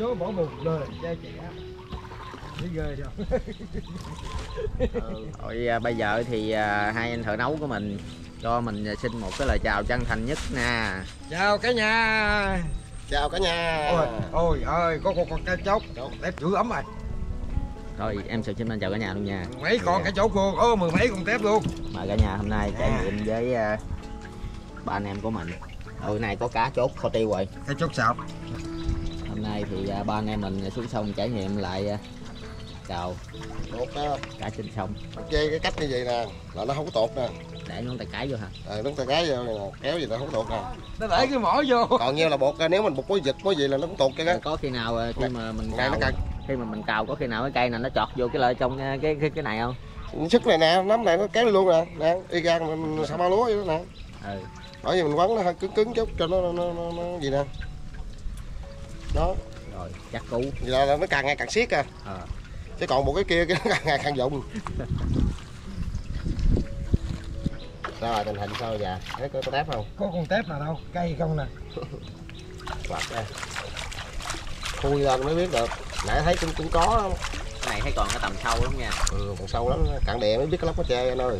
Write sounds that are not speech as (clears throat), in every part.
gió bỏ bùn đời cha trẻ. Ghê chưa Rồi à, bây giờ thì à, hai anh thợ nấu của mình cho mình à, xin một cái lời chào chân thành nhất nha. chào cả nhà. Chào cả nhà. Ôi ôi ơi có con con cá chốt. Tép giữ ấm rồi. Rồi em sẽ xin lên chào cả nhà luôn nha. mấy con cá chốt luôn ô mười mấy con tép luôn. Mời cả nhà hôm nay trải nghiệm với ba anh em của mình. Ừ này có cá chốt kho tiêu rồi. cá chốt sạp Hôm nay thì à, ba anh em mình xuống sông trải nghiệm lại à, cào một uh, cá trên sông. Chơi cái cách như vậy nè là nó không có tột nè. Để ngón tay cái vô hả? à, đúng tay cái vô nè kéo gì nó không tột nè. Nó để cái mỏ vô. Còn như là bột ra, nếu mình bột có giật có gì là nó cũng tột cái đó. Có khi nào à, khi mà mình cào khi mà mình cào có khi nào cái cây này nó chọt vô cái lợi trong à, cái cái cái này không? sức này nè nắm này nó kéo luôn nè. Nè y gan mình sao bao lúa vậy đó nè. Ừ. bởi vì mình quấn nó hơi cứng cứng chút cho nó, nó, nó, nó gì nè đó. Rồi chắc cú. vậy là, là nó càng ngày càng siết à. Ờ. chứ còn một cái kia cái nó (laughs) càng ngày càng dụng rồi tình hình sao giờ thấy có, có tép không? Có con tép nào đâu cây không nè. (laughs) Quạt ra. Khui lên mới biết được. Nãy thấy cũng cũng có. Cái này thấy còn cái tầm sâu lắm nha. ừ, còn sâu lắm. Cạn đè mới biết cái lóc có tre anh ơi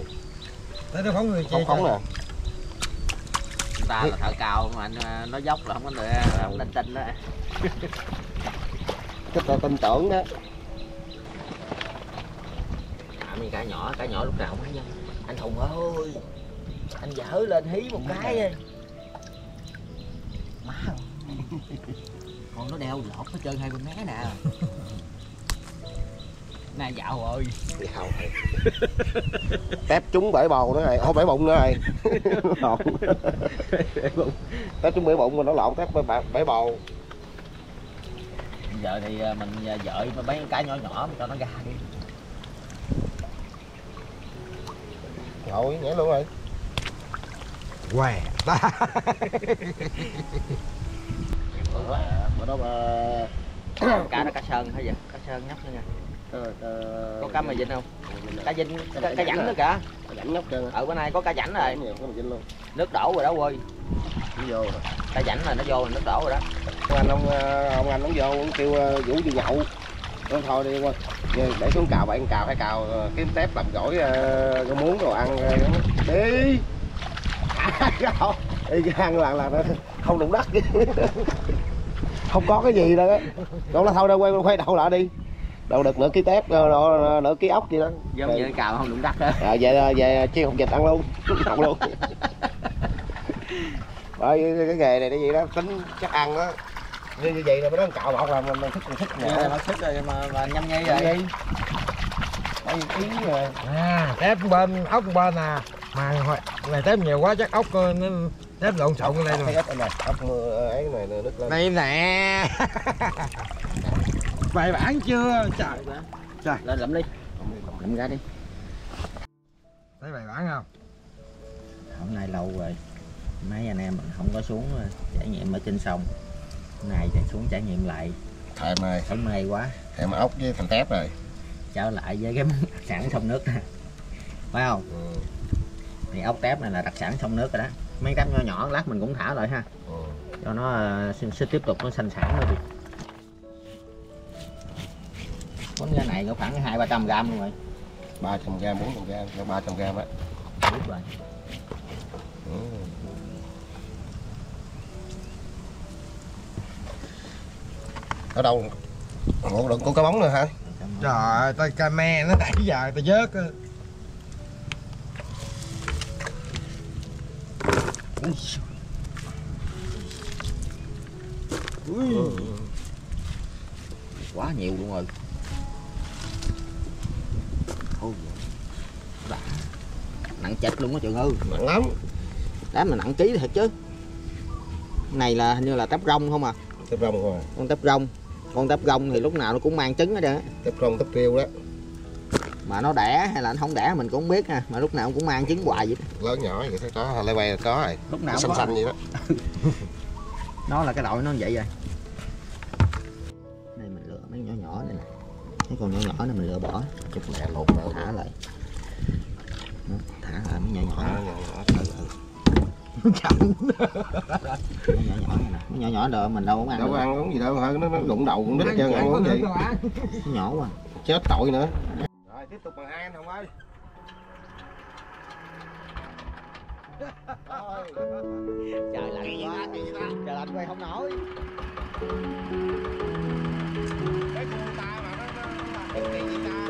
thấy nó phóng người không phóng nè Người ta là thợ cào mà anh à, nó dốc là không có được không linh tinh đó. (laughs) cái tờ tin tưởng đó À, mấy cá nhỏ, cá nhỏ lúc nào cũng thấy nha. Anh Hùng ơi. Anh dở lên hí một cái đi. Má. (laughs) Con nó đeo lọt hết trơn hai bên mé nè. (laughs) Này dạo rồi. Dạo rồi. (laughs) tép trúng bể bầu nữa này không bể bụng nữa này (laughs) lộn tép trúng bể bụng mà nó lộn tép bể, bầu Giờ thì à, mình à, dợi mà mấy cá nhỏ nhỏ cho nó ra đi. rồi nhảy luôn rồi què ta bữa đó mà (coughs) cá đó cá sơn hay vậy? Cá sơn nhóc nữa nha. Ờ, ờ, Có cá mè vinh không? Cá vinh, cá, cá rảnh nữa cả. rảnh nhóc trơn Ở bữa nay có cá rảnh rồi. mà Nước đổ rồi đó quê. vô rồi. Cá rảnh là nó vô là nước đổ rồi đó. ông anh ông ờ, ông anh ông vô ông kêu ờ, vũ đi nhậu nó thôi đi qua để xuống cào bạn cào hay cào ờ, kiếm tép làm gỏi uh, muốn đồ ăn ờ, đi (laughs) đi ăn là là không đụng đất (laughs) không có cái gì đâu đâu nó thôi đâu quay quay đầu lại đi đâu được nửa ký tép nửa, nửa ký ốc gì đó. Giống như cào không đụng đất đó. à, về về chiên hột vịt ăn luôn nhậu luôn. (laughs) Bởi cái nghề này nó gì đó tính chắc ăn đó như như vậy là mới nói cạo bọt là mình, mình thích mình thích Vậy là nó thích rồi mà, mà nhâm nhi rồi. Vậy. Bởi vì ý rồi. À tép bên ốc bên nè mà hồi- này tép nhiều quá chắc ốc ờ, nó tép lộn xộn ở đây thấy rồi. ít này ốc mưa ấy này nước lên. Đây nè (laughs) bài bản chưa trời Lên lụm đi. Lụm ra đi. thấy bài bản không Hôm nay lâu rồi. Mấy anh em mình không có xuống ờ, trải nghiệm ở trên sông. Hôm nay thì xuống trải nghiệm lại. thèm này Thấy mê quá. thèm ốc với thành tép rồi Trở lại với cái món (laughs) đặc sản sông nước nè. Phải không? ừ. Thì ốc tép này là đặc sản sông nước rồi đó. Mấy tép nhỏ nhỏ lát mình cũng thả lại ha. Ừ. Cho nó ờ, sẽ, sẽ tiếp tục nó xanh sản nữa đi. Món cái này có khoảng hai ba trăm gram luôn rồi. 300 gram 400 gram cho 300 gram á Biết rồi. ừ. ở đâu ngộ đựng con cá bóng nữa hả trời ơi tay ca me nó đẩy dài tay vớt á. ừ. quá nhiều luôn rồi nặng chịch luôn á trường ơi nặng lắm. Đám mà nặng ký thiệt chứ. Này là hình như là tép rong không à? Tép rong rồi con tép rong. Con tép rong thì lúc nào nó cũng mang trứng hết trơn á. Tép rong tép riêu đó. Mà nó đẻ hay là nó không đẻ mình cũng không biết ha. Mà lúc nào cũng mang trứng hoài vậy lớn nhỏ vậy thấy có lê quay là có rồi. Lúc nào xanh xanh vậy đó. (laughs) Nó là cái đội nó vậy rồi. Này mình lựa mấy nhỏ nhỏ này nè. Mấy con nhỏ nhỏ này mình lựa bỏ. Chút mẹ lột thả lại thả lại mấy nhỏ nhỏ. Nhỏ nhỏ. Thử, thử. chậm. Nó nhỏ nhỏ. Này nè nó nhỏ nhỏ đợi mình đâu không ăn đâu có ăn uống gì đâu hơi nó, nó rụng đầu cũng đít chân ăn uống gì. nó nhỏ quá. Chết tội nữa. Rồi tiếp tục bằng hai anh hồng ơi. Trời lạnh quá. trời lạnh quay không nổi. Cái cô ta mà nó nó nó làm cái gì ta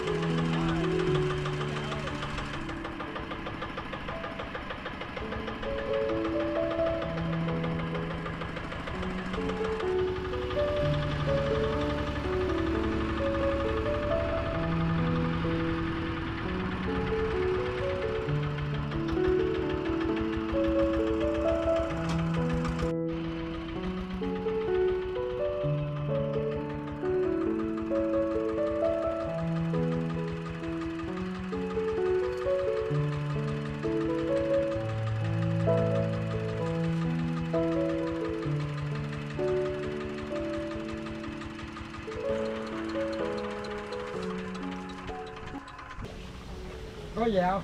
gì không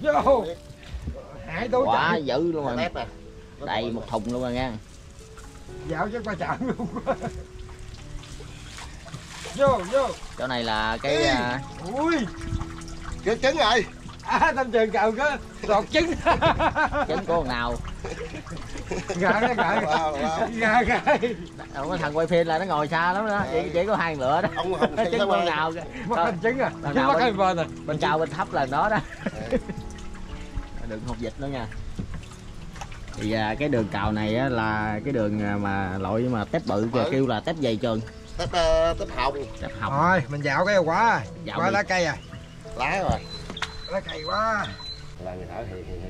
vô. Hải tối quá chạy dữ luôn rồi. À. Đầy một thùng luôn rồi nha. Dạo chắc qua chạm luôn. Vô vô. Chỗ này là cái à, ui. Cái trứng rồi. À tâm trường cào có đọt trứng. Trứng của con nào gà đó đâu có thằng quay phim là nó ngồi xa lắm đó. Chỉ, chỉ có hai lửa đó. Ông con sao nào kìa. mất hành trứng à? Nào mất bên- bên bên cao bên thấp là nó đó. Đừng hột vịt nữa nha. Thì à, cái đường cào này á, là cái đường à, mà loại mà tép bự kìa Ừ. kêu là tép dày trơn. Tép ờ, tép hồng. Tép hồng. Thôi mình dạo cái quá Dạo quá đi. lá cây à. Lá rồi. Lá cây quá. Là người thở thì thì thì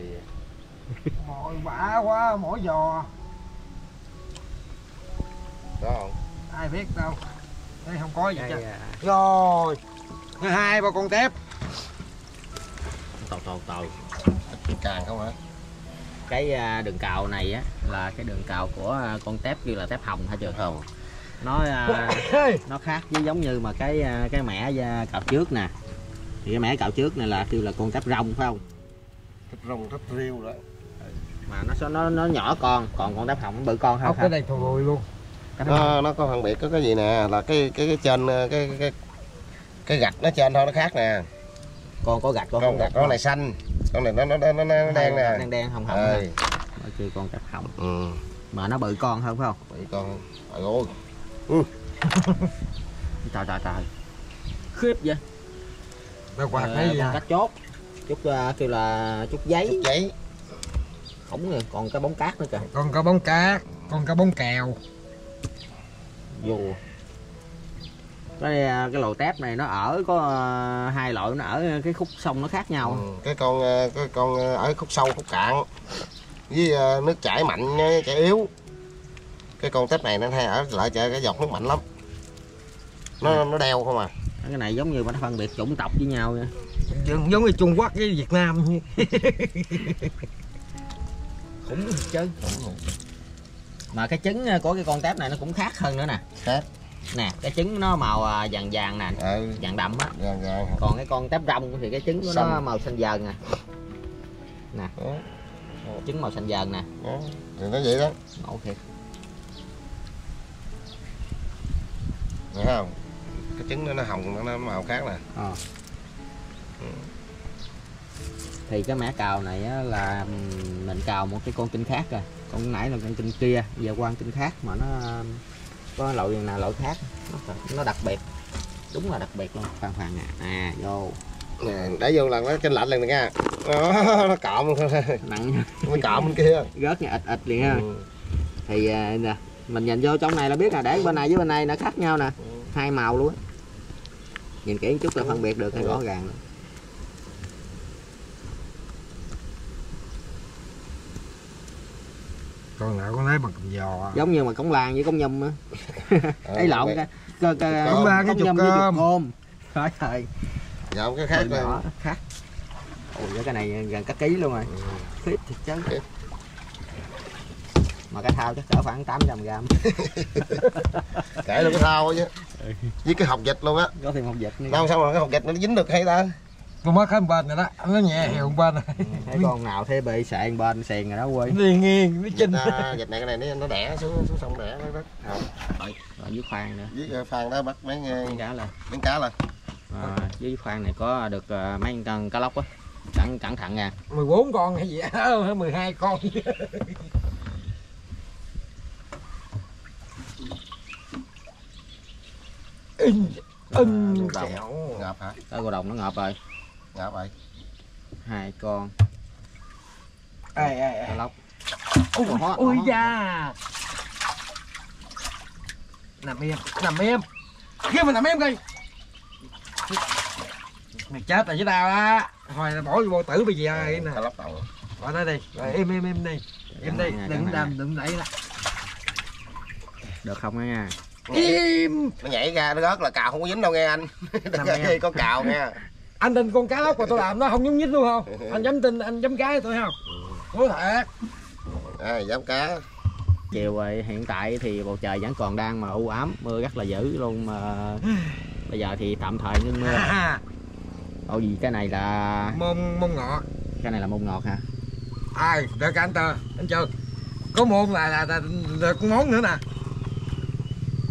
mồi bả quá mỗi giò. Đó không? Ai biết đâu. Đây không có gì Cái, chứ. à, rồi thứ hai ba con tép. Tàu tàu tàu. Càng không hả? Cái à, đường cào này á là cái đường cào của à, con tép kêu là tép hồng hả chưa hồng nó à, nó khác với giống như mà cái cái mẻ da cào trước nè. Thì cái mẻ cào trước này là kêu là con tép rong phải không? Thích rồng thích riêu đó mà nó nó nó nhỏ con còn con tép hồng nó bự con hơn ốc cái này thù lùi luôn nó nó có phân biệt có cái gì nè là cái cái cái trên ờ, cái cái cái gạch nó trên thôi nó khác nè. Con có gạch con con không? gạch con này xanh. Con này nó nó nó, nó, nó đen nè. đen đen hồng hồng Ơi. nè. Nó kêu con tép hồng ừ. Mà nó bự con hơn phải không? Vậy con. Trời ơi. (laughs) Trời trời trời. Khiếp vậy. Nó quạt Ờ, cái gì à cách chốt. Chút à, kêu là chút giấy. Chút giấy khổng rồi còn cái bóng cát nữa kìa. Con cá bóng cá con cá bóng kèo. Vô. Cái à, cái lồi tép này nó ở có à, hai loại nó ở cái khúc sông nó khác nhau. Ừ. cái con ờ, cái con ở khúc sâu khúc cạn. Với nước chảy mạnh chảy yếu. Cái con tép này nó hay ở lại chợ cái dọc nước mạnh lắm. Nó nó đeo không à. Cái này giống như mà nó phân biệt chủng tộc với nhau nha giống, giống như Trung Quốc với Việt Nam (laughs) khủng chứ. Mà cái trứng à, của cái con tép này nó cũng khác hơn nữa nè. Khác. nè cái trứng nó màu à, vàng vàng nè. Ừ. Vàng đậm á. Gần gần còn cái con tép rong thì cái trứng của nó Xanh. màu xanh dần nè. Đó, trứng màu xanh dần nè. Đó. thì nó vậy đó. Ngộ thiệt. Thấy không? Cái trứng nó nó hồng nó, nó màu khác nè. Ờ. thì cái mẻ cào này á, là mình cào một cái con kinh khác rồi. Con nãy là con kinh kia giờ qua con kinh khác mà nó có loại nào loại khác nó, nó đặc biệt. Đúng là đặc biệt luôn. Khoan khoan nè. À vô. Nè để vô lần nó trên lạnh lần này nha. Đó, nó cọm. (laughs) Nặng. Nha. nó cọm bên kia. Rớt nha ịt ịt liền ha. Ừ. thì à, nè mình nhìn vô trong này là biết là để bên này với bên này nó khác nhau nè. Hai màu luôn á. Nhìn kỹ chút là phân biệt được cái rõ ràng luôn. Con nào con lấy bằng cầm giò giống như mà cống làng với cống nhum á. Ờ, ấy lộn cái- cái cái cái Cống làng với cống với cơm. trời ơi. Dạ cái khác nhỏ khác. Ôi cái này gần cả ký luôn rồi. Khiếp thiệt chứ. Mà cái thao chắc cỡ khoảng 800 gram. Kể luôn cái thao chứ. Với cái hộp vịt luôn á. Có thêm một vật nữa. Sao mà cái hộp vịt nó dính được hay ta con mới khám bên rồi đó nó nhẹ hiệu bên này. Thấy con nào thế bị sạn bên sèn rồi đó quay nó đi nghiêng nó chinh. À, dịch này cái này nó, nó đẻ xuống xuống sông đẻ nó rất học rồi dưới khoang nữa. Với phan đó bắt mấy nghe miếng cá lên miếng cá lên à, dưới khoang này có được ờ, mấy con cá lóc á? Cẩn cẩn thận nha. 14 con hay gì á (laughs) 12 con. In in Đồng. kẹo. ngợp hả? Tới cô đồng nó ngợp rồi ngợp rồi hai con. Ai ai ai? Lóc. Ui ui ủa. da. Nằm im nằm im. Kia mình nằm im đi mày chết rồi với tao á. Hồi là bỏ vô tử bây giờ vậy nè. cá lóc đầu bỏ nó đi. Rồi im im im đi. Im đi. nha, đừng nha. đừng đẩy nè. Được không á nha? Im. Nó nhảy ra nó rớt là cào không có dính đâu nghe anh. Nằm (laughs) im. có cào nha anh tin con cá lóc mà tôi làm nó không nhúng nhít luôn không? (laughs) Anh dám tin anh dám cái tôi không? Nói thiệt à, dám cá. Chiều rồi hiện tại thì bầu trời vẫn còn đang mà u ám mưa rất là dữ luôn mà (sighs) bây giờ thì tạm thời ngưng mưa. À, Ồ gì cái này là môn môn ngọt cái này là mông ngọt hả? Ai được anh tơ anh chưa có môn là, là, là được món nữa nè.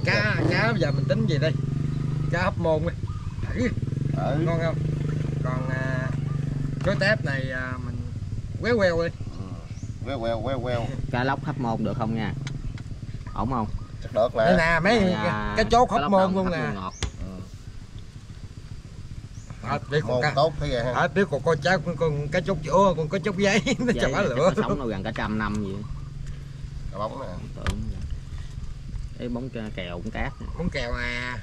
Cá cá bây giờ mình tính gì đây? Cá hấp môn đi. Thử ừ. ngon không? Còn à, cái tép này à, mình quéo queo đi. Queo queo queo queo. Cá lóc hấp môn được không nha? Ổn không? Chắc được đây nè nè mấy à, cái chốt cá hấp môn luôn nè. ngọt. À, biết con cá tốt thế vậy ha à, biết con con trái con, con cá chốt ủa con có chốt giấy (laughs) nó chả chắc lửa. nó sống đâu gần cả trăm năm vậy. Cá bóng nè. Tưởng cái bóng kèo cũng cát con kèo à.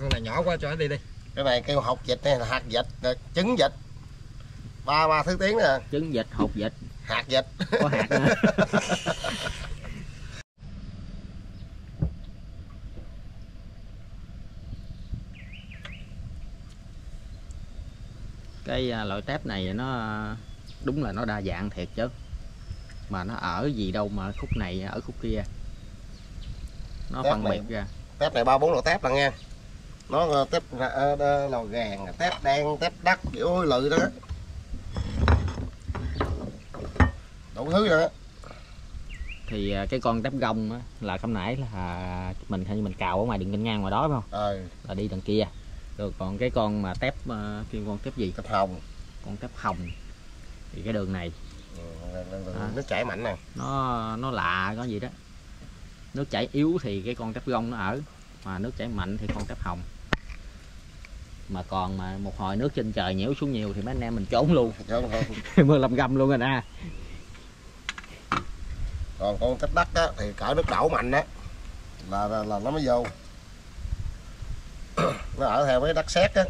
Con này nhỏ quá cho nó đi đi cái này kêu học vịt này là hạt vịt nè, trứng vịt ba ba thứ tiếng nè. Trứng vịt hột vịt hạt vịt có hạt nữa. (laughs) Cái à, loại tép này nó đúng là nó đa dạng thiệt chứ. Mà nó ở gì đâu mà khúc này ở khúc kia. Nó Tép phân này- biệt ra. tép này ba bốn loại tép là nghe nó ờ, tép ờ, ờ, lò gàn tép đen tép đất ôi lự đó. Đủ thứ rồi đó. Thì à, cái con tép gông á, là không nãy là mình như mình cào ở ngoài đường kênh ngang ngoài đó phải không? Ờ là đi đằng kia. Rồi còn cái con mà tép kêu con tép gì? Tép hồng. Con tép hồng. Thì cái đường này. Ừ, là À. nước chảy mạnh nè. Nó nó lạ có gì đó. Nước chảy yếu thì cái con tép gông nó ở. Mà nước chảy mạnh thì con tép hồng mà còn mà một hồi nước trên trời nhiễu xuống nhiều thì mấy anh em mình trốn luôn. Mưa lâm găm luôn rồi nè. Còn con tép đất á thì cỡ nước đổ mạnh á là, là là nó mới vô. (clears throat) Nó ở theo cái đất sét á.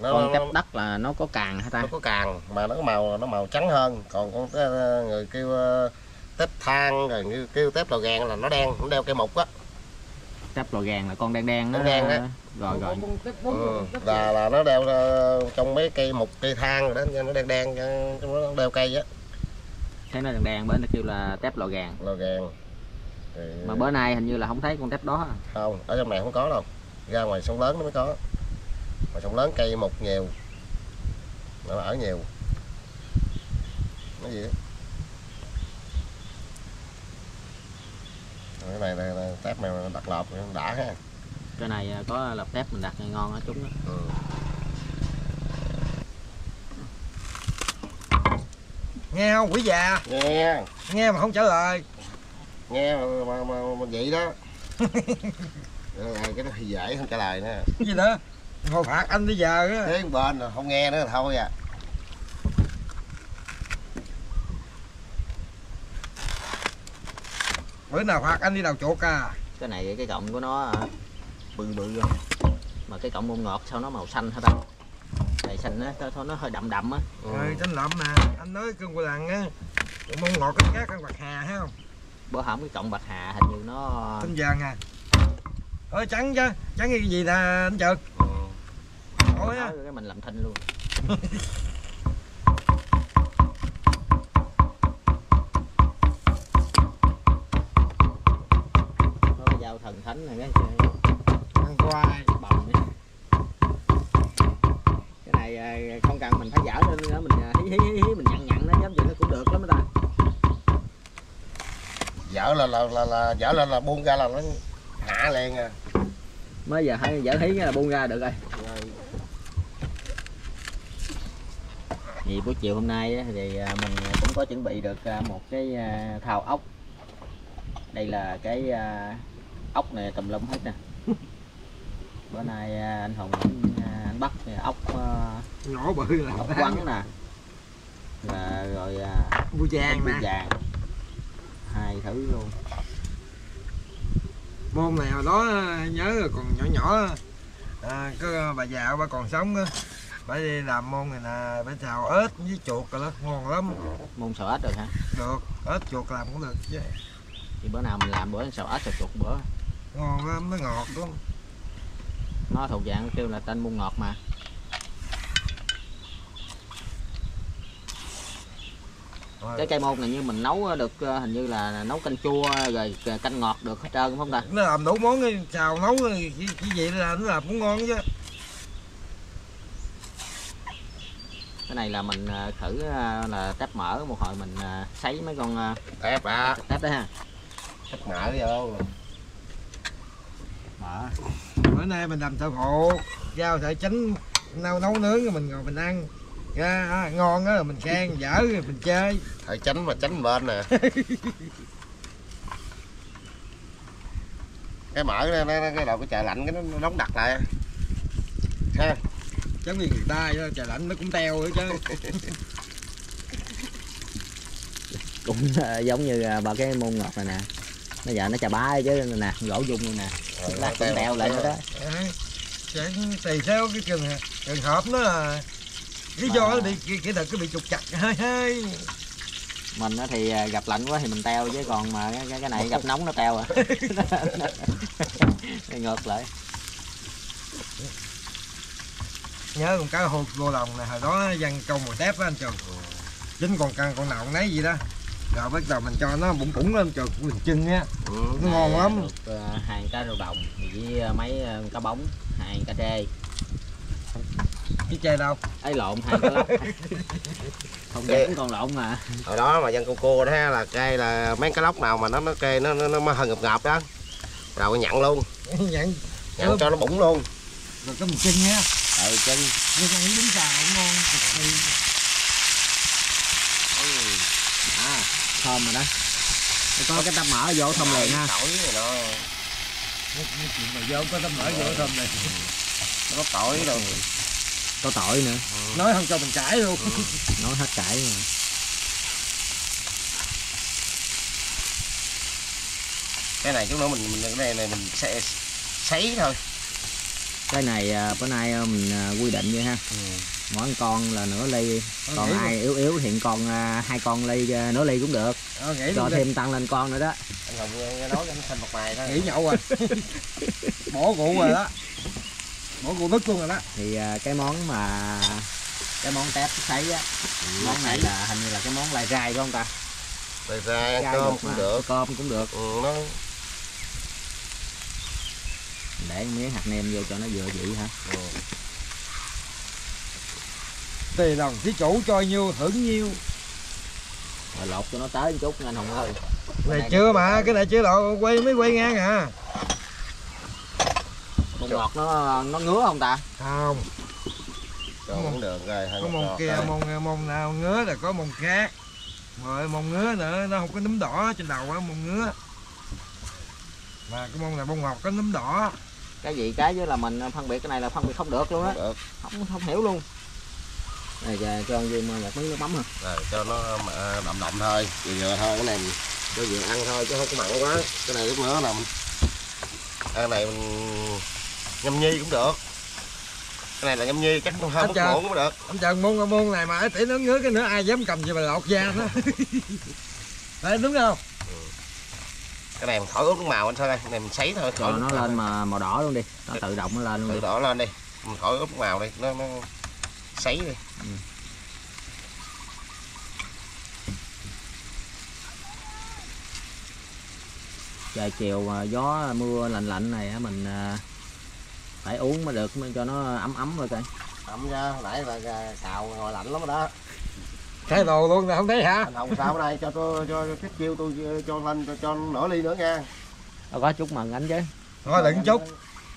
Nó, con tép đất là nó có càng hả ta? Nó có càng mà nó có màu nó màu trắng hơn. Còn con té- người kêu ờ, tép than rồi kêu tép lò gàn là nó đen nó đeo cây mục á tép lò gàn là con đen đen đó. Đen á. rồi rồi. ừ. là là nó đeo ờ, trong mấy cây mục cây than rồi đó cho nó đen đen cho nó đeo cây á. Thấy nó đen đen bên nó kêu là tép lò gàn lò gàn thì mà bữa nay hình như là không thấy con tép đó không ở trong này không có đâu. Ra ngoài sông lớn nó mới có. Ngoài sông lớn cây mục nhiều. Nó ở nhiều. Nó gì đó. Cái này là, là tép này đặt lợp đã ha. Cái này à, có lập tép mình đặt ngon á chúng đó. ừ. nghe không quỷ già? Nghe. Nghe mà không trả lời. Nghe mà, mà, mà, mà vậy đó. Cái đó thì dễ không trả lời nữa. Cái gì nữa? Ngồi phạt anh bây giờ á. Thế bên rồi không nghe nữa là thôi à bữa nào phạt anh đi đầu chuột à? Cái này cái cọng của nó à, bự bự rồi. Mà cái cọng bông ngọt sao nó màu xanh hả ta? Này xanh á sao nó hơi đậm đậm á. Ừ. Tránh lộn nè anh nói cưng của làng á mông ngọt cái khác ăn bạc hà thấy không? Bữa hổm cái cọng bạc hà hình như nó tinh vàng à. Ơi trắng chứ. Trắng cái gì nè anh trực? Ừ. thôi á. cái mình làm thinh luôn (laughs) là là dở lên là buông ra là nó hạ liền à. Mới giờ thấy dở hí là buông ra được rồi. Thì buổi chiều hôm nay thì à, mình cũng có chuẩn bị được à, một cái à, thao ốc. Đây là cái ốc này tùm lum hết nè. (laughs) Bữa nay anh hùng anh, bắt ốc nhỏ bự là ốc quắn nè. Là rồi bu vàng bu vàng. Hai thứ luôn môn này hồi đó nhớ là còn nhỏ nhỏ à, có bà già bà còn sống á. Bà đi làm môn này nè bà xào ếch với chuột rồi đó ngon lắm. Môn sò ếch rồi hả? Được ếch chuột làm cũng được chứ. Thì bữa nào mình làm bữa sò ếch sò chuột bữa. Ngon lắm nó ngọt lắm. Nó thuộc dạng kêu là tên môn ngọt mà cái cây môn này như mình nấu được ờ, hình như là nấu canh chua rồi canh ngọt được hết trơn không ta? Nó làm đủ món xào nấu cái, cái gì là nó làm cũng ngon chứ. Cái này là mình ờ, thử ờ, là tép mỡ một hồi mình ờ, sấy mấy con ờ, tép à? tép đó ha. Tép mỡ vô. Mỡ. Bữa nay mình làm thợ phụ rau sợi chín nấu nấu nướng rồi mình ngồi mình ăn à, ngon á mình khen dở rồi mình chơi. Thời tránh mà tránh bên nè. (laughs) Cái mỡ nó, nó, nó cái đầu cái trời lạnh cái nó, nó đóng đặc lại. Ha giống như người ta đó, trời lạnh nó cũng teo nữa chứ. (laughs) Cũng ờ, giống như ờ, ba cái môn ngọt này nè. Nó giờ nó chà bá chứ nè gỗ dung này nè. Lát cũng teo lại nữa đó. Sẽ tùy theo cái trường trường hợp nó là lý do nó bị kỹ thuật cái bị trục chặt hơi hơi. Mình thì ờ, gặp lạnh quá thì mình teo chứ còn mà cái, cái, này gặp nóng nó teo à. (laughs) Ngược lại. Nhớ con cá hô gô đồng này hồi đó dân câu mồi tép á anh trường. Chính còn căn con nào con nấy gì đó. Rồi bắt đầu mình cho nó bụng bụng lên trường mình chưng á. Ừ. nó ngon lắm. được ờ, hai cá rô đồng với ờ, mấy ờ, cá bóng hai cá trê chứ chơi đâu. Ấy lộn hai cá lóc không Ê. vẫn còn lộn mà. hồi đó mà dân cô cô đó ha, là cây là mấy cái lóc nào mà nó nó cây nó nó, nó hơi ngập ngập đó. Rồi nhận luôn. Nhận. Nhận cho nó bụng luôn. Rồi cái mình chưng á ừ chân. Nhưng mà bún xào cũng ngon cực kỳ. À thơm rồi đó. Có cái tăm mỡ vô thơm liền ha. tỏi này nó Nói- nói chuyện mà vô có tấm mỡ vô thơm này nó có tỏi đâu có tỏi nữa. Nói không cho mình cãi luôn. Nói hết cải rồi. Cái này chút nữa mình mình cái này này mình sẽ sấy thôi. Cái này à, bữa nay à, mình à, quy định vậy ha. Mỗi con là nửa ly. Còn ai yếu yếu thì con à, hai con ly nửa ly cũng được. Ờ, nghĩ cho luôn đi. thêm tăng lên con nữa đó. Anh nói anh thành một mày thôi. Nghĩ nhậu rồi (laughs) bỏ rượu rồi đó bỏ rượu đứt luôn rồi đó. Thì à, cái món mà cái món tép sấy á món này là hình như là cái món lai rai phải không ta? Ăn Rai cơm mà. cũng được. cơm cũng được. Ừ, nó để miếng hạt nêm vô cho nó vừa vị hả? Ừ. tùy lòng thí chủ cho nhiêu hưởng nhiêu. Rồi lột cho nó tới một chút nha anh hùng ơi. Này chưa mà cái này chưa lộ quay mới quay ngang à bông ngọt nó nó ngứa không ta? Không. Cho cũng được rồi có ngọt môn ngọt kia thôi. môn môn nào ngứa là có môn khác. Rồi môn ngứa nữa nó không có núm đỏ trên đầu á môn ngứa. Mà cái môn này bông ngọt có núm đỏ. Cái gì cái với là mình phân biệt cái này là phân biệt không được luôn á. Không không không hiểu luôn. Này giờ cho anh Duy một miếng nước mắm hả? Rồi cho nó mà đậm đậm thôi. Vừa vừa thôi cái này cho vừa ăn thôi chứ không có mặn quá. Cái này lúc nữa là mình cái này mình nhâm nhi cũng được. Cái này là nhâm nhi chắc không mất chờ. muỗng cũng được. Anh chừng môn môn này mà tỷ nó ngứa cái nữa ai dám cầm gì mà lọt da nó. (laughs) Đấy, đúng không? Cái này mình khỏi ướp nước màu anh thôi cái này mình sấy thôi cho nó lên mà màu đỏ luôn đi nó tự động nó lên luôn tự đỏ lên đi mình khỏi ướp nước màu đi nó nó sấy đi. Trời chiều à, gió mưa lạnh lạnh này á, mình à, phải uống mới được mới cho nó ấm ấm rồi coi. Ẩm ra nãy là xào ngồi lạnh lắm rồi đó. Thay đồ luôn là không thấy hả? Anh hồng sao nay cho tôi cho cái chiêu tôi cho lên cho, cho nửa ly nữa nha. Đâu có chúc mừng anh chứ. Thôi đừng chút.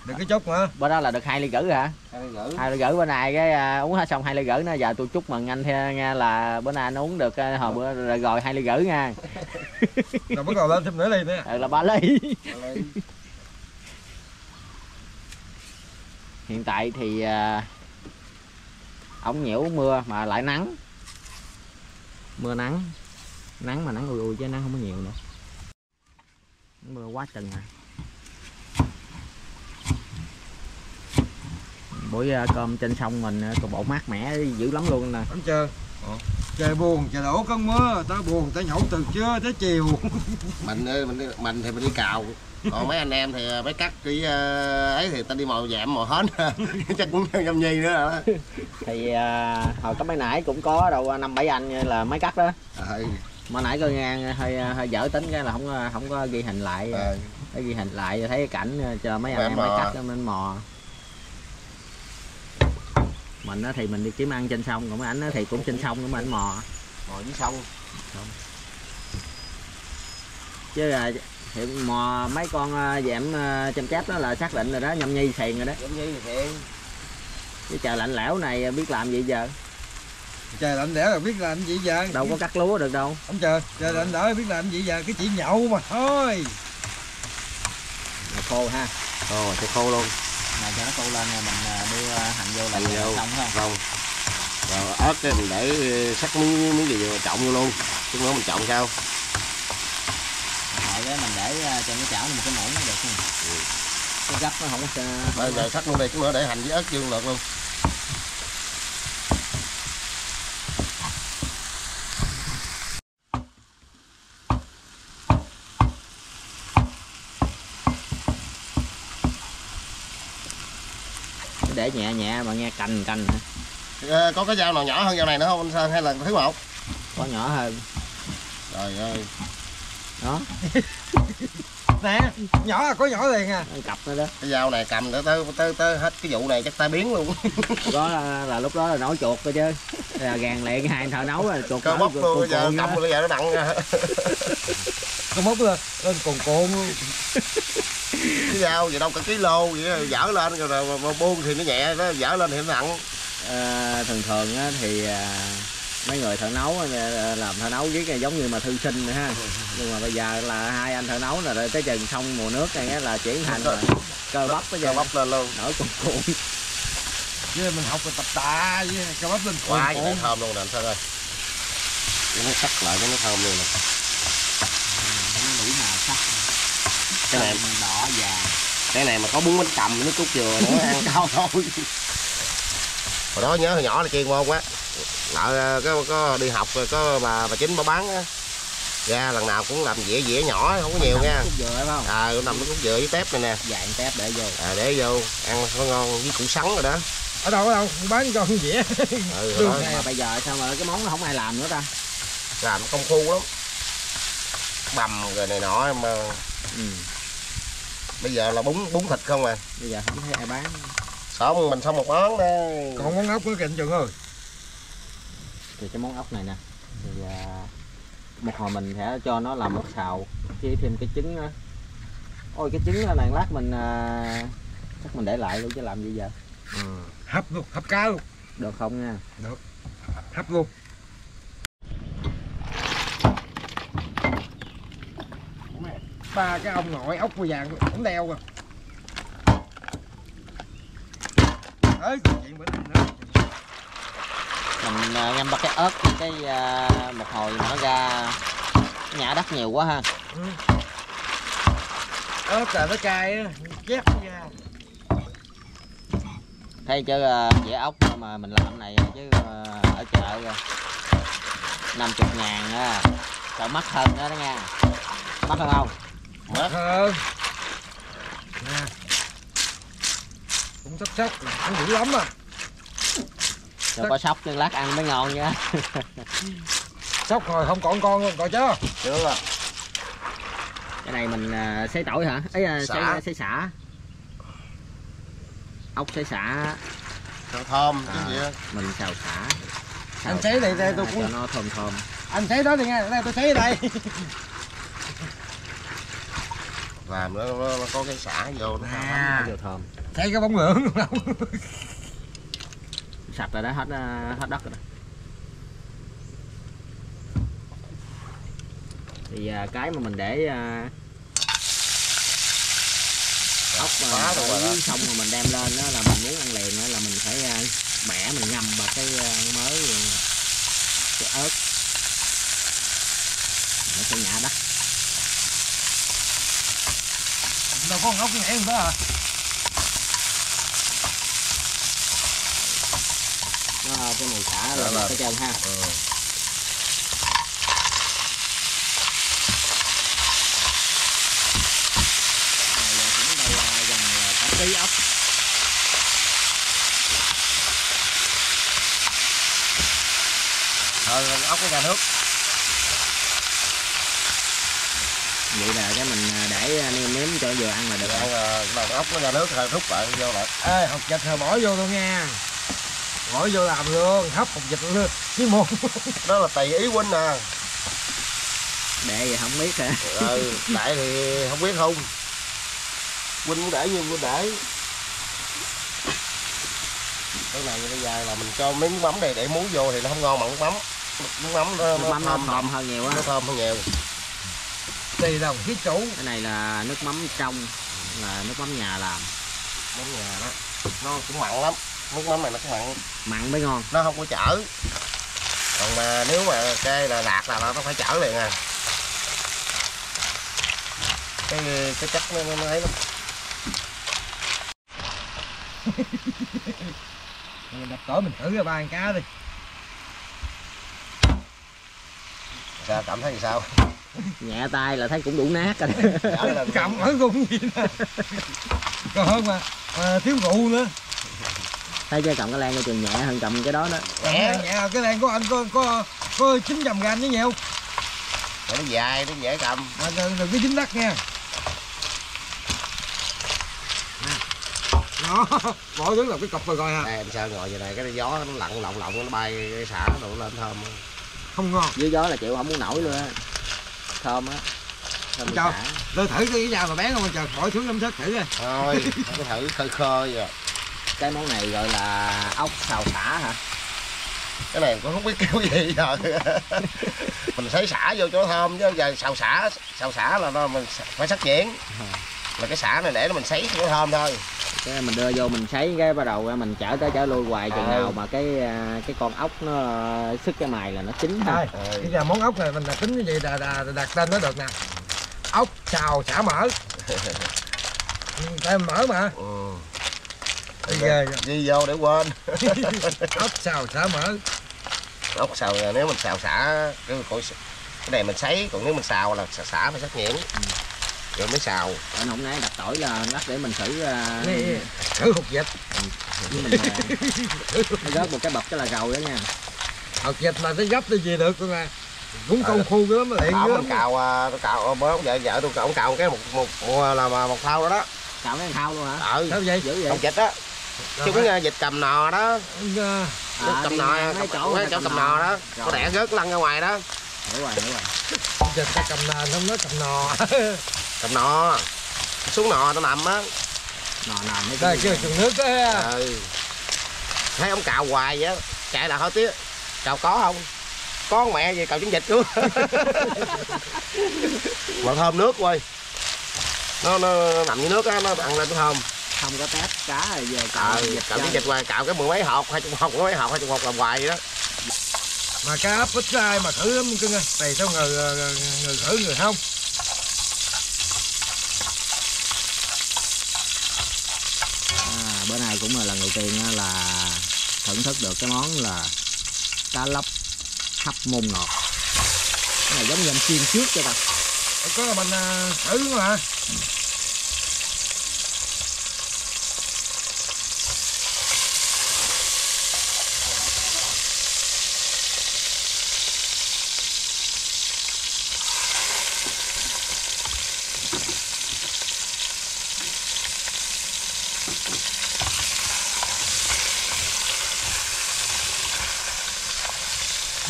Đừng có chút nữa. Bữa đó là được hai ly gửi hả? Hai ly gửi. Hai ly gửi bữa nay cái à, uống hết xong hai ly gửi nữa giờ tôi chúc mừng anh theo nha là bữa nay anh uống được à, hồi bữa rồi rồi hai ly gửi nha. Rồi bắt đầu lên thêm nửa ly nữa. Ừ, là ba ly Hai ly. Hiện tại thì à, ống nhiễu mưa mà lại nắng. Mưa nắng. Nắng mà nắng ui ui chứ nắng không có nhiều nữa. Mưa quá chừng à. Buổi à, cơm trên sông mình à, cục bộ mát mẻ dữ lắm luôn nè. Đúng chưa? Trời buồn, trời đổ cơn mưa, tao buồn, tao nhậu từ trưa tới chiều. mình ơi, mình đi- mình thì mình đi cào còn mấy anh em thì mấy cắt đi ờ, ấy thì ta đi màu dạm màu hến. (laughs) Chắc cũng nhâm nhi nữa đó thì à, hồi có mấy nãy cũng có đâu năm bảy anh là mấy cắt đó. Ờ, mà nãy coi ngang hơi hơi dở tính cái là không có- không có ghi hình lại ờ. để ghi hình lại thấy cái cảnh cho mấy anh em mò. mấy cắt đó mình mò. Mình á thì mình đi kiếm ăn trên sông còn mấy ảnh thì cũng trên sông nữa mà ảnh mò. Ngồi dưới sông. Chứ là thì mò mấy con à, dẹm à, chăm chép đó là xác định rồi đó nhâm nhi xiền rồi đó. Như thì thiện chứ trời lạnh lẽo này biết làm gì giờ? Trời lạnh lẽo rồi biết làm gì giờ. đâu có cắt lúa được đâu. Không chờ, trời lạnh lẽo biết làm gì giờ, cái chỉ nhậu mà thôi. mà khô ha. Ồ sẽ khô luôn. Mà cho nó khô lên rồi mình à, đưa hành vô là Hành vô. xong không không rồi ớt cái mình để sắc miếng miếng gì rồi trộn vô luôn. Chút nữa mình trộn sao hồi cái mình để à, cho cái chảo một cái muỗng nó được không? Cái gấp nó không có rồi, rồi sắc luôn đây chút nữa để hành với ớt dương lượt luôn. Để nhẹ nhẹ mà nghe cành cành hả? Ờ, có cái dao nào nhỏ hơn dao này nữa không anh Sơn hay là thứ một? Có nhỏ hơn. Trời ơi đó (laughs) Nè, nhỏ có nhỏ liền à. ăn cặp nữa đó cái dao này cầm tới tới tới, tới hết cái vụ này chắc tai biến luôn (laughs) đó là, là lúc đó là nấu chuột cơ chứ là gàn liền hai thợ nấu rồi chuột cơ bóc luôn cuồn giờ cầm bây giờ nó nặng ra. Có móc lên, lên cồn cồn luôn. (laughs) cái dao gì đâu cả ký lô vậy dở lên rồi mà, mà buông thì nó nhẹ nó dở lên thì nó nặng Ờ, thường thường á, thì à, mấy người thợ nấu á, làm thợ nấu là giống như mà thư sinh nữa ha. Nhưng mà bây giờ là hai anh thợ nấu là tới chừng xong mùa nước này á là chuyển thành rồi cơ bắp bây cơ giờ bóc lên luôn nổi cuồn cuộn. Chứ mình học rồi tập tạ với cơ bắp lên cồn quá vậy nó thơm luôn nè anh Sơn ơi. Nó sắc lại cho nó thơm luôn nè. Cái này đỏ vàng cái này mà có bún bánh cầm nước cốt dừa nữa ăn cao thôi. Hồi đó nhớ hồi nhỏ là chuyên môn quá lợ có, có đi học rồi có bà bà chính bà bán á. Ra lần nào cũng làm dĩa dĩa nhỏ không có nhiều nha. dừa phải không? À nằm nước cốt dừa với tép này nè. Vàng tép để vô. À, để vô ăn nó ngon với củ sắn rồi đó. Ở đâu ở đâu, bán con dĩa. ừ, đó (laughs) Thế bây giờ sao mà cái món nó không ai làm nữa ta? Làm công phu lắm. Bầm rồi này nọ mà ừ. bây giờ là bún bún thịt không à. Bây giờ không thấy ai bán. Xong mình xong một món đây Còn món ốc nữa kìa anh Trường ơi. Thì cái món ốc này nè. Thì à, một hồi mình sẽ cho nó làm một xào chia thêm cái trứng á ôi cái trứng này lát mình à, chắc mình để lại luôn chứ làm gì giờ? Ừ. Hấp luôn, hấp cá luôn, được không nha? Hấp luôn. ba cái ông nội ốc của vàng cũng đeo rồi ơi chuyện bữa nay nữa mình à, ngâm ba cái ớt cái à, một hồi mà nó ra nhả đất nhiều quá ha. Ớt là nó cay á chép ra. Thấy chứ dĩa ốc mà mình làm này chứ à, ở chợ rồi năm chục ngàn á sợ mắc hơn đó, đó nha. Mắc hơn không? Mất. hơn. Nè. Cũng sắp sắp cũng dữ lắm à cho có sóc chứ lát ăn mới ngon nha. (laughs) Sóc rồi không còn con luôn coi chưa? Chưa. Là cái này mình à, xấy tỏi hả? Ấy à, Xả. xấy xấy xả. Ốc xấy xả. Thơm thơm À. cái gì á? mình xào xả. Anh thấy đây đây tôi cho cũng nó thơm thơm. Anh thấy đó đi nghe đây tôi thấy ở đây. Làm nó, nó, nó có cái xả vô nó À. vô thơm. Thấy cái bóng lưỡng (laughs) không (laughs) sạch rồi đó hết ờ, hết đất rồi đó thì à, cái mà mình để à, ốc mà Quá đó. xong rồi mình đem lên đó là mình muốn ăn liền đó là mình phải à, bẻ mình ngâm vào cái à, mới cái ớt. Nó sẽ nhả đất đâu có ngốc nhảy không đó à nó cái mùi xả là cái trơn ha. Ừ. Ký ốc thôi ốc nó ra nước vậy là cái mình à, để à, nêm nếm cho vừa ăn là được ăn rồi. đầu ốc nó ra nước thôi rút lại vô lại. Ê hột vịt rồi bỏ vô luôn nha bỏ vô làm luôn hấp hột vịt luôn. Chứ một đó là tùy ý huynh à để vậy không biết hả? Ừ, đại thì không biết không. Huynh muốn để như huynh để. Cái này bây giờ là mình cho miếng mắm này để muối vô thì nó không ngon bằng mắm. Nước mắm nó, nước nó mắm nó thơm. thơm hơn nhiều á. Nó thơm hơn nhiều. Tùy đồng khí chủ. Cái này là nước mắm trong là nước mắm nhà làm. Mắm nhà đó. Nó cũng mặn lắm nước mắm này nó cũng mặn. Mặn mới ngon. Nó không có chở. Còn mà nếu mà cây là lạc là nó phải chở liền à. Cái cái chất nó, nó, ấy lắm. (laughs) Mình đập tỏi mình thử ra ba con cá đi. Sao cảm thấy sao? (laughs) Nhẹ tay là thấy cũng đủ nát rồi. (laughs) Cầm ở gung gì nè. Còn hơn mà, mà thiếu rượu nữa thấy chưa cầm cái lan coi chừng nhẹ hơn cầm cái đó đó. Nhẹ nhẹ cái này của anh có có có chín trăm gram với nhiều? Nó dài nó dễ cầm. Mà đừng, đừng có dính đất nha. Đó bỏ xuống là cái cọc rồi coi ha. Đây em sao ngồi vậy này? Cái gió nó lặng lọng lọng nó bay cái xả nó đổ lên thơm không ngon. Dưới gió là chịu không muốn nổi luôn á. Thơm á. Thơm xả. tôi thử cái nhà mà bé không trời khỏi xuống lâm thất thử coi. Thôi thử khơi khơi vậy cái món này gọi là ốc xào xả hả? Cái này cũng không biết kêu gì giờ. (laughs) Mình thấy xả vô chỗ thơm chứ giờ xào xả xào xả là nó mình phải sắc nhuyễn là cái xả này để nó mình sấy cho nó thơm thôi. Cái mình đưa vô mình sấy cái bắt đầu mình chở tới chở lui hoài chừng Ừ. nào mà cái à, cái con ốc nó sức cái mài là nó chín Thôi, bây giờ món ốc này mình là tính cái gì? Là, là, là đặt tên nó được nè. Ốc xào xả mỡ. (laughs) Tên mỡ mà. Ừ. bây giờ ghi vô để quên. (laughs) Ốc xào xả mỡ. Ốc xào là nếu mình xào xả cái, này mình sấy còn nếu mình xào là xả, xả phải sắc nhuyễn rồi mới xào. Ở nông nãy đặt tỏi là lát để mình thử Nè, thử hột vịt với mình rớt một cái bập cái là rồi đó nha. Hột vịt mà nó gấp cái gì được con à cũng công phu cái lắm liền Bảo dữ mình lắm. cào tôi cào bữa ông vợ vợ tôi ông cào cái một một, một là một thau đó đó. Cạo cái thao luôn hả? Ừ. Sao vậy? Dữ vậy? Ông vịt á chúng à, vịt cầm nò đó. Ờ, À, cầm đi nò mấy cầm, chỗ cầm cầm nò. nò đó. Rồi. có đẻ rớt lăn ra ngoài đó. Hiểu rồi hiểu rồi. Vịt ta cầm nền không nói cầm nò. (laughs) Cầm nò. Xuống nò nó nằm á. Nò nằm mấy đây cái kêu trường nước á. Ừ. thấy ông cào hoài vậy chạy là hỏi tía cào có không? Có con mẹ gì cào trứng vịt luôn. (laughs) Mà thơm nước quay nó, nó, nó nằm dưới nước á nó ăn lên nó thơm không có tép cá rồi giờ cạo ờ cho. trứng vịt hoài cào cái mười mấy hộp hai chục hộp mười mấy hộp hai chục hộp làm hoài vậy đó. Mà cá ấp ít ai mà thử lắm cưng ơi. Tùy theo người, người, thử người không? À, bữa nay cũng là lần đầu tiên á là thưởng thức được cái món là cá lóc hấp môn ngọt. Cái này giống như anh chiên trước cho ta có là mình à, thử mà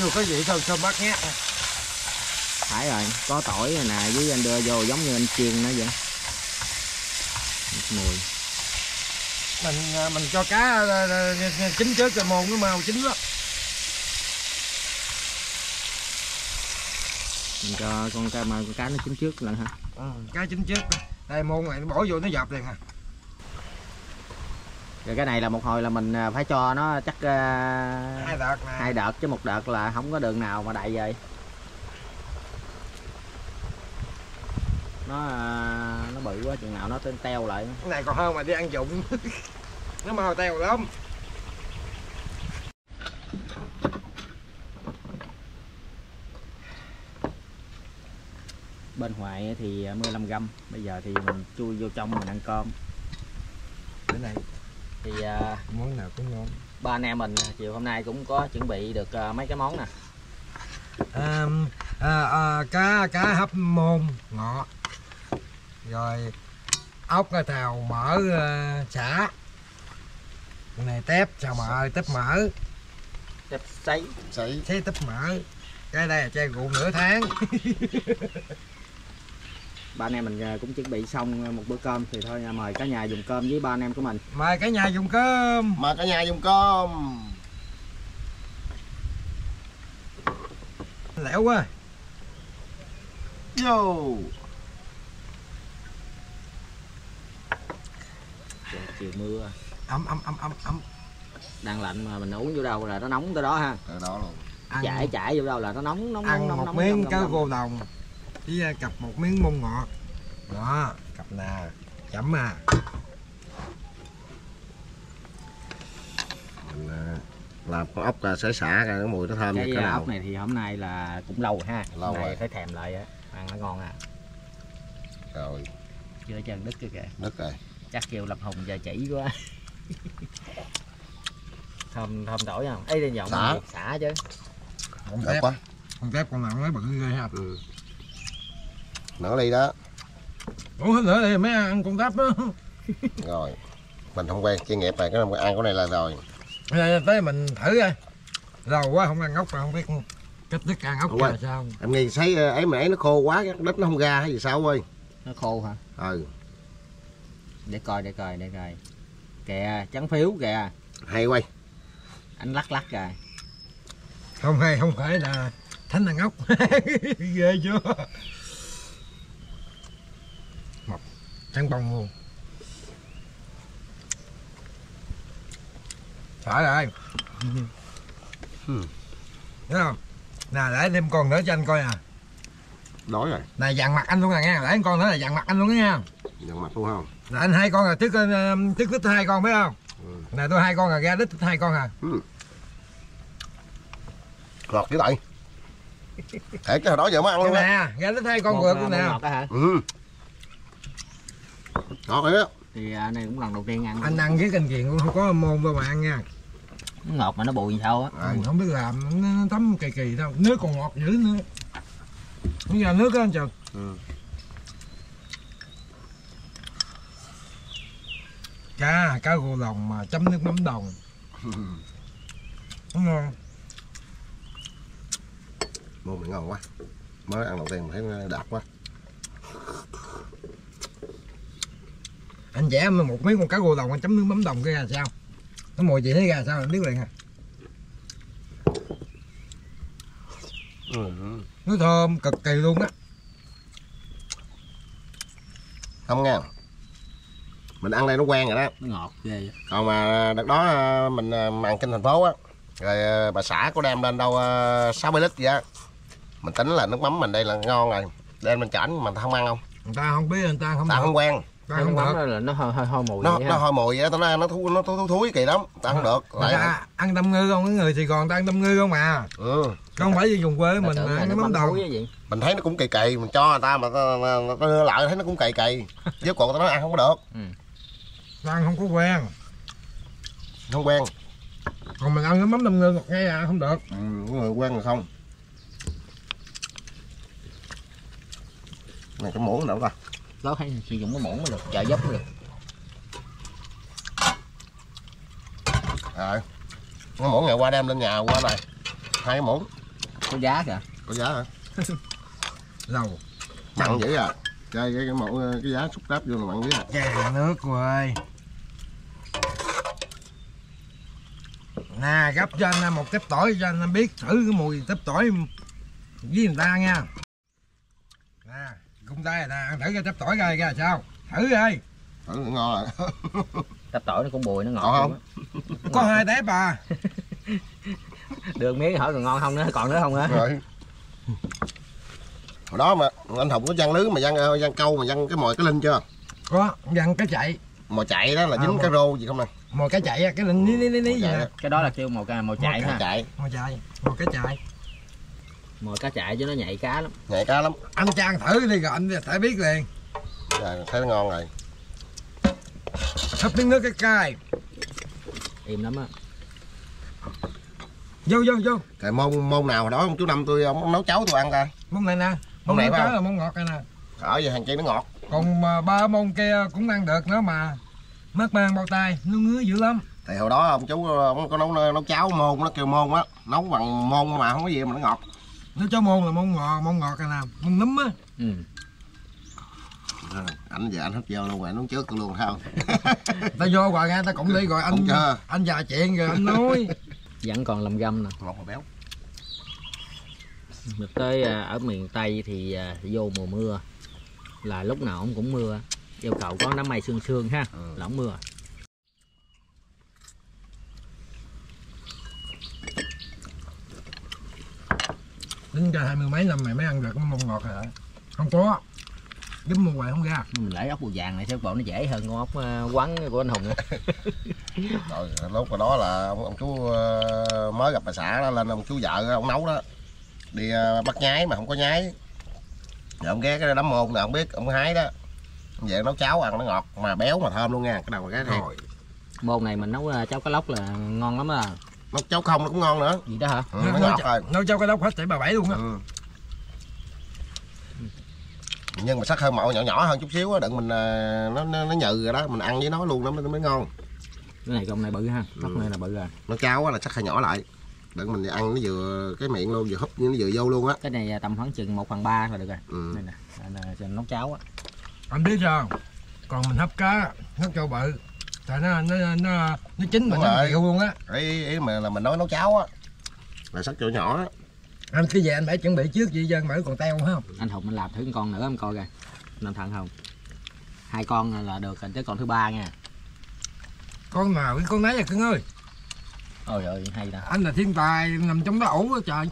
chưa có gì thôi thơm bát nhát phải rồi có tỏi rồi nè với anh đưa vô giống như anh chiên nó vậy. Mùi. Mình à, mình cho cá à, à, chín trước rồi môn nó mau chín lắm mình cho con cá mà con cá nó chín trước lần ha ừ, cá chín trước. Đây môn này nó bỏ vô nó dập liền à rồi cái này là một hồi là mình à, phải cho nó chắc uh, hai đợt nè hai đợt chứ một đợt là không có đường nào mà đầy vậy nó à, nó bự quá chừng nào nó tên teo lại. Cái này còn hơn mà đi ăn dụng (laughs) nó mau teo lắm. Bên ngoài thì 15 gram bây giờ thì mình chui vô trong mình ăn cơm. Cái này thì à, món nào cũng ngon? ba anh em mình chiều hôm nay cũng có chuẩn bị được à, mấy cái món nè. À, à, à, cá cá hấp môn ngọt rồi ốc à, tàu mỡ à, xả cái này tép xào mỡ tép mỡ. Tép sấy. Sấy tép mỡ. Cái đây là chai rượu nửa tháng (laughs) ba anh em mình à, cũng chuẩn bị xong một bữa cơm thì thôi à, mời cả nhà dùng cơm với ba anh em của mình. Mời cả nhà dùng cơm. Mà cả nhà dùng cơm. Lẻo quá. Vô. Trời, chiều mưa. Ấm ấm ấm ấm ấm. Đang lạnh mà mình uống vô đâu là nó nóng tới đó ha. Từ đó luôn. Ăn, chảy chảy vô đâu là nó nóng nóng ăn nóng một nóng miếng nóng, cá nóng, gô đồng với à, cặp một miếng mông ngọt. Đó cặp nè chấm à. Mình à, làm con ốc à, xả xả cái mùi nó thơm như cái thế à, nào. ốc này thì hôm nay là cũng lâu rồi ha Lâu Hôm nay rồi. phải thèm lại á. Ăn nó ngon à. Rồi. Chưa chân đứt kìa kìa. Đất rồi. Chắc kêu lập hùng giờ chỉ quá. (laughs) Thơm thơm tỏi không? Ấy đi nhộng Xả. xả chứ. Đẹp tép quá. Con tép con nào nó bự ghê ha. Ừ. nở ly đó. Ủa hết nữa thì mấy ăn con tép đó rồi. Mình không quen chuyên nghiệp này cái này ăn cái này là rồi. Rồi, tới mình thử coi. Lâu quá không ăn ốc mà không biết cách thức ăn ốc là sao. Em nghĩ thấy ờ, ấy mà ấy nó khô quá cái đất nó không ra hay gì sao ơi? Nó khô hả? Ừ. Để coi để coi để coi. Kìa trắng phiếu kìa. Hay quay. Anh lắc lắc rồi không hay không phải là thánh ăn ốc. (laughs) Ghê chưa trắng bông luôn. Phải rồi. Ừ. thấy không? Nè để thêm con nữa cho anh coi à. Đói rồi. Này dặn mặt anh luôn à nghe. Để con nữa là dặn mặt anh luôn đó nha nhận mặt luôn không? Là anh hai con là tức ờ, tức thích hai con phải không? Ừ. nè tôi hai con là ra đích thích hai con à. Ngọt dữ tại thể cái hồi đó giờ mới ăn luôn á. nè ra đích hai con vượt à, luôn nè. ngọt ừ ngọt rồi đó. Thì à, này cũng lần đầu tiên ăn. Anh ăn với canh kiền cũng không có môn đâu mà ăn nha. Nó ngọt mà nó bùi gì sao á. À, Mình không biết làm nó, nó tắm kỳ kỳ đâu nước còn ngọt dữ nữa. Bây giờ nước á anh ừ. cá cá gô lòng mà chấm nước mắm đồng. (laughs) Đúng ngon môn này ngon quá. Mới ăn đầu tiên mà thấy nó đạt quá anh vẽ một miếng con cá gô đồng anh chấm nước mắm đồng cái ra sao? Nó mùi gì thấy ra sao? Anh biết liền à. Ừ. nó thơm cực kỳ luôn á. Không nha. Mình ăn đây nó quen rồi đó. Nó ngọt ghê vậy. còn mà đợt đó à, mình à, ăn trên thành phố á. Rồi à, bà xã có đem lên đâu à, sáu bảy lít vậy á. Mình tính là nước mắm mình đây là ngon rồi. Đem lên chảnh mà không ăn không? Người ta không biết người ta không ta được không quen cái không mắm được đó là nó hơi hơi, hơi mùi nó vậy nó hơi mùi vậy đó. Tao nói nó thu nó thúi thúi kỳ lắm. Ta ăn được người lại ta ăn tâm ngư không? Cái người Sài Gòn ta ăn tâm ngư không mà ừ. không phải như vùng quê Ta mình mà ăn mắm gì mình thấy nó cũng kỳ kỳ mình cho người ta mà ta, ta, ta đưa lại thấy nó cũng kỳ kỳ. (laughs) Với còn tao nói ăn không có được. Ta ăn không có quen. Không quen. Còn mình ăn cái mắm tâm ngư ngọt ngay à không được. Ừ, có người quen rồi không? Này cái muỗng đâu ta đó hay sử dụng cái muỗng mới được trợ dốc mới được. Rồi. Cái muỗng ngày qua đem lên nhà qua này hai cái muỗng. Có giá kìa. Có giá hả? (laughs) Lầu mặn dữ à. Cái cái, cái mẫu cái giá xúc đáp vô là mặn dữ à. Chè nước rồi nè gấp cho anh một tép tỏi cho anh biết thử cái mùi tép tỏi với người ta nha. Nè cung tay nè ăn thử cái tép tỏi coi ra sao? Thử đi. Thử ngon à tép tỏi nó cũng bùi nó ngọt Ngon không? có hai tép à. (laughs) Được miếng hỏi còn ngon không nữa còn nữa không á rồi. Hồi đó mà anh hùng có văn lưới mà văn văn câu mà văn cái mồi cái linh chưa? Có dằn cái chạy. Mồi chạy đó là À, dính mồi- cái rô gì không nè mồi cái chạy á, cái linh ní ní ní Mồi á. cái đó là kêu màu ca màu chạy Mồi chạy. Mồi chạy mồi cái chạy mồi cá chạy chứ nó nhạy cá lắm. Nhạy cá lắm. Anh cho ăn thử đi rồi anh sẽ biết liền. Rồi thấy nó ngon rồi. Hấp miếng nước cái cay. Im lắm á. Vô vô vô. Cái môn môn nào hồi đó ông chú năm tôi ông nấu cháo tôi ăn ta món này nè. Món này không? là món ngọt này nè. Ở về hàng chi nó ngọt. Còn mà ba môn kia cũng ăn được nữa mà. Mất mang bao tay nó ngứa dữ lắm. Thì hồi đó ông chú ông có nấu nấu cháo môn nó kêu môn á. Nấu bằng môn mà không có gì mà nó ngọt nó cho môn là môn ngọt môn ngọt này nè môn nấm á. Ừ. Rồi, anh giờ anh hết vô luôn rồi nấu trước tôi luôn không? (laughs) Ta vô rồi nghe ta cũng đi rồi anh anh già chuyện rồi anh nói. (laughs) Vẫn còn làm găm nè. Ngọt mà béo. Được tới à, ở miền tây thì à, vô mùa mưa. Là lúc nào cũng cũng mưa. Yêu cầu có đám mây sương sương ha Ừ. là mưa tính cho hai mươi mấy năm mày mới ăn được cái môn ngọt rồi không có. Kiếm mua hoài không ra. Mình lấy ốc bù vàng này xem bộ nó dễ hơn con ốc à, quắn của anh hùng (laughs) rồi lúc đó là ông, ông chú ờ, mới gặp bà xã đó lên ông chú vợ ông nấu đó. Đi ờ, bắt nhái mà không có nhái. Rồi ông ghé cái đám môn nào ông biết ông hái đó. Về nấu cháo ăn nó ngọt mà béo mà thơm luôn nha cái đầu cái này rồi. Môn này mình nấu cháo cá lóc là ngon lắm à nấu cháo không nó cũng ngon nữa. Gì đó hả? Ừ, nấu, nó ngọt rồi. nấu cho cái đốc hết chảy bà bảy luôn á. Ừ. nhưng mà sắc hơn mậu nhỏ nhỏ hơn chút xíu á đừng mình ờ, nó nó, nó nhừ rồi đó mình ăn với nó luôn nó mới, nó mới ngon. Cái này con này bự ha Ừ. lóc này là bự rồi. Nó cháo á là sắc hơi nhỏ lại. Đừng mình ăn nó vừa cái miệng luôn vừa húp như nó vừa vô luôn á. Cái này à, tầm khoảng chừng một phần ba là được rồi. Ừ. đây nè nấu cháo á anh biết sao còn mình hấp cá hấp cho bự tại nó nó nó nó chín mà Đúng nó rồi. chịu luôn á. ý, ý mà là mình nói nấu cháo á. Là sắc chỗ nhỏ á anh cứ về anh phải chuẩn bị trước chị dân? Mở còn teo không? Anh hùng mình làm thử con nữa em coi coi. Làm thận không? Hai con là được rồi tới con thứ ba nha. Con nào cái con nấy à cưng ơi. Ôi ơi hay đó anh là thiên tài nằm trong đó ủ á trời.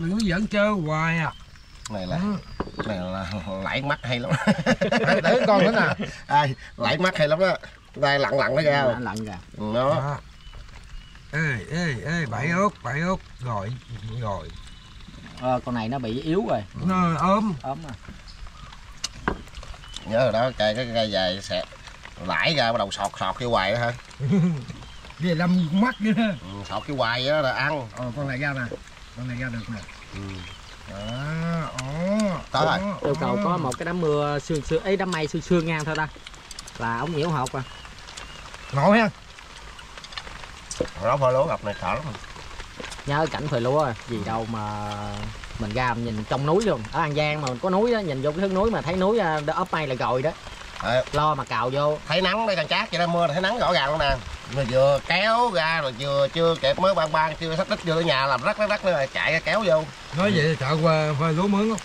Đừng có giỡn chơi hoài à. Này là Ừ. này là (laughs) lãi mắt hay lắm. Để, để con nữa nè. (laughs) Ai lãi mắt hay lắm đó đây lặn lặn nó ra anh lặn ra Ừ, nó Đó. ê ê ê bảy út bảy út rồi rồi. Ờ, con này nó bị yếu rồi. Nó ốm. Ốm à. Nhớ rồi đó cây cái cây dài sẽ lãi ra bắt đầu sọt sọt vô hoài đó hả? (laughs) Về lâm mắt nữa ừ, sọt vô hoài đó là ăn. Ờ con này ra nè. Con này ra được nè. Ừ. đó ồ Tới rồi. yêu cầu có một cái đám mưa sương sương ấy đám mây sương sương ngang thôi ta. Là ống nhiễu hột à ngộ ha. Đó phơi lúa ngập này sợ lắm nhớ cảnh phơi lúa à. gì đâu mà mình ra mình nhìn trong núi luôn. Ở an giang mà mình có núi đó nhìn vô cái hướng núi mà thấy núi à, đó ốp mây là rồi đó. Ờ. lo mà cào vô. Thấy nắng đây càng chát vậy đó mưa là thấy nắng rõ ràng luôn nè. Mà vừa kéo ra rồi vừa chưa kịp mới ban ban chưa sắp đích vô tới nhà làm rắc rắc rắc nữa chạy ra kéo vô. Nói vậy chợ qua phơi lúa mướn không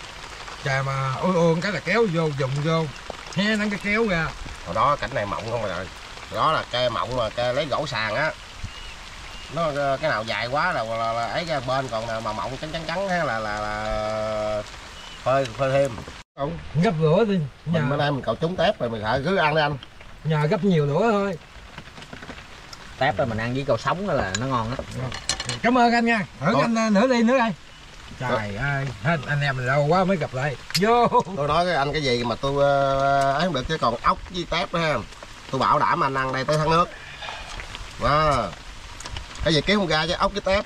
trời mà ôi ôi cái là kéo vô dùng vô. He nắng cái kéo ra. Hồi đó cảnh này mộng không rồi đó là cây mộng mà cây lấy gỗ sàn á. Nó cái nào dài quá là, là, là ấy ra bên còn nào mà mộng trắng trắng trắng là là, là phơi phơi thêm. Gấp lửa đi mình bữa nhà, nay mình cậu trúng tép rồi mình hãy cứ ăn đi anh. nhà gấp nhiều lửa thôi. Tép rồi mình ăn với cầu sống đó là nó ngon á cảm ơn anh nha. Thử anh à, nữa đi nữa đây. Trời ơi hết anh em mình lâu quá mới gặp lại. Vô. Tôi nói với anh cái gì mà tôi ờ, ấy không được chứ còn ốc với tép đó ha tôi bảo đảm anh ăn đây tới tháng nước. Đó cái gì kiếm không ra chứ? Ốc với tép.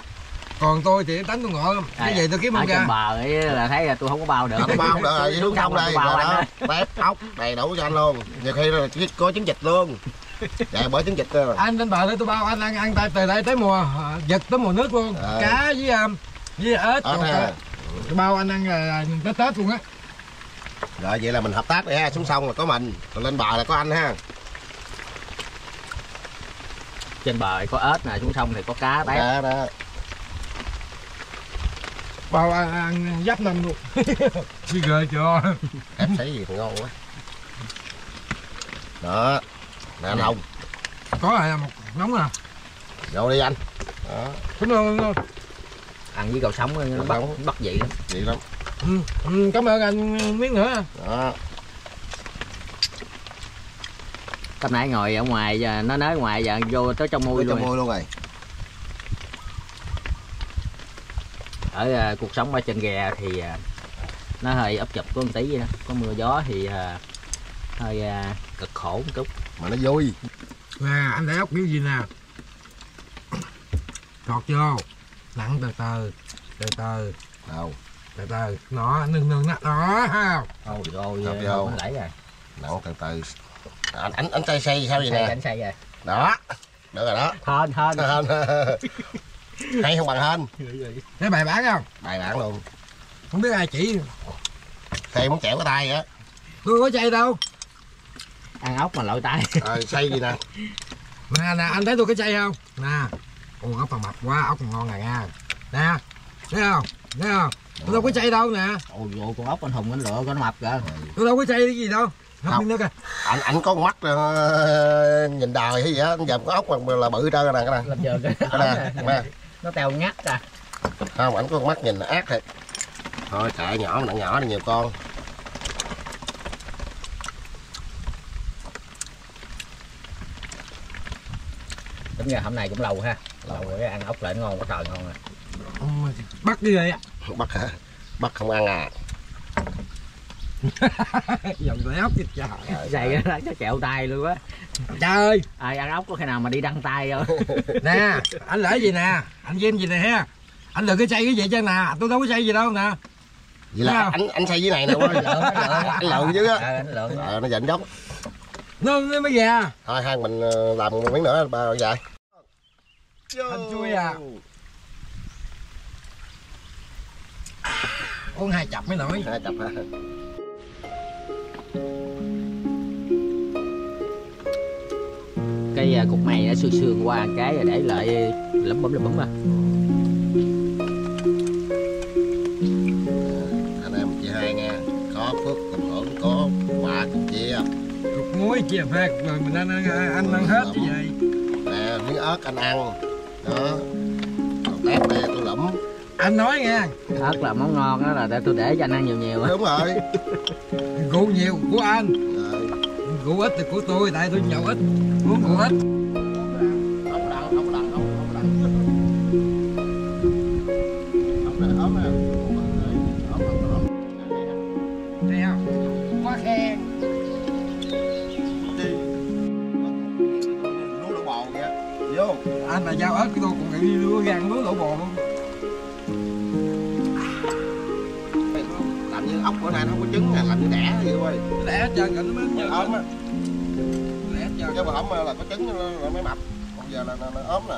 Còn tôi thì tánh tôi ngộ lắm cái gì tôi kiếm không ra bờ ấy là thấy là tôi không có bao được. Không bao (laughs) không được rồi xuống sông đây rồi đó. tép ốc đầy đủ cho anh luôn. Nhiều khi là có trứng vịt luôn. (laughs) Dạ bởi trứng vịt rồi anh lên bờ đây tôi bao anh ăn ăn tay từ đây tới mùa à, giật tới mùa nước luôn. Ờ. cá với um, với ớt rồi ha. cả- bao anh ăn là tết tết luôn á. Rồi vậy là mình hợp tác đi ha xuống sông là có mình còn lên bờ là có anh ha trên bờ có ếch nè xuống sông thì có cá tép đó đó. Bao ăn, ăn giáp năm luôn. (laughs) Chứ ghê chưa? Ép sấy gì ngon quá. Đó nè anh hồng có là một nóng à? Vô đi anh. Đó. Cảm ơn cảm ơn. ăn với cào sống nó bắt bắt vị lắm. Vậy lắm. Ừ, ừ, cảm ơn anh miếng nữa. Đó hôm nãy ngồi ở ngoài giờ nó nói ngoài giờ vô tới trong môi luôn luôn rồi. Ở à, cuộc sống ở trên ghè thì à, nó hơi ấp chụp có một tí vậy đó. Có mưa gió thì à, hơi à, cực khổ một chút. Mà nó vui. Nè anh để ốc kiểu gì nè? Thọt vô. Nặng từ từ từ từ. Đâu? Từ từ. Nó nâng nâng nó đó ha ôi ôi Hợp à, vô. nó đẩy rồi nặng từ từ anh anh anh tay xây sao vậy xây nè? đánh xây rồi. Đó được rồi đó. Hên hên. Hên hay (laughs) không bằng hên? Thấy bài bản không? Bài bản luôn. Không biết ai chỉ. Xây muốn chẻo cái tay á. Tôi có chay đâu. Ăn ốc mà lội tay. Rồi xây gì nè? (laughs) Nè nè anh thấy tôi có chay không? Nè. Ồ ốc còn mập quá ốc còn ngon này nha. Nè thấy không? Thấy không? Tôi đâu có chay đâu nè. Ôi ôi con ốc anh hùng anh lựa con mập kìa. Tôi đâu có chay cái gì đâu Không. không nước à? Anh anh có con mắt ờ, nhìn đời hay gì á giờ có ốc mà là bự trơn nè cái nè làm giờ cái nè nó teo ngắt à. Không ảnh có con mắt nhìn là ác thiệt. Thôi kệ nhỏ mà nhỏ thì nhiều con. Tính ra hôm nay cũng lâu ha. Lâu rồi ăn ốc lại ngon quá trời ngon rồi Ông bắt đi vậy? Bắt hả? Bắt không ăn à (laughs) dòng lấy ốc kìa trời dày ra nó chẹo tay luôn á. Trời ai ăn ốc có khi nào mà đi đăng tay không? (laughs) Nè anh lỡ gì nè? Anh xem gì nè? Ha anh đừng có chay cái gì chứ nè? Tôi đâu có chay gì đâu nè. Vậy là anh anh xây dưới này nè quá. Anh lợn chứ á. Ờ anh lượng ờ nó giận dốc nó nó mới già thôi hai mình ờ, làm một miếng nữa ba dài Anh chui à. uống hai chập mới nổi. Hai cặp hả cái à, cục mày nó sương sương qua cái rồi để lại lấm bấm lấm bấm à. Anh em chị hai nha có phước cùng hưởng có quà cùng chia cục muối chia phê rồi mình ăn ăn, ăn, ăn hết như vậy. nè miếng ớt anh ăn. Đó. Còn tép nè tôi lụm. Anh nói nghe. Ớt là món ngon đó là để tôi để cho anh ăn nhiều nhiều á. Đúng rồi. Rượu nhiều của anh. Rồi rượu ít thì của tôi tại tôi nhậu ít uống thấy không quá khen. Vô anh là giao ớt cái tôi còn nghĩ lúa gan lúa đổ bò luôn làm như ốc bữa nay nó không có trứng nè làm như đẻ vậy ơi lẽ hết trơn rồi nó mới ốm á cái hết trơn chứ mà là có trứng, nó mới mập. Còn giờ là nó ốm nè.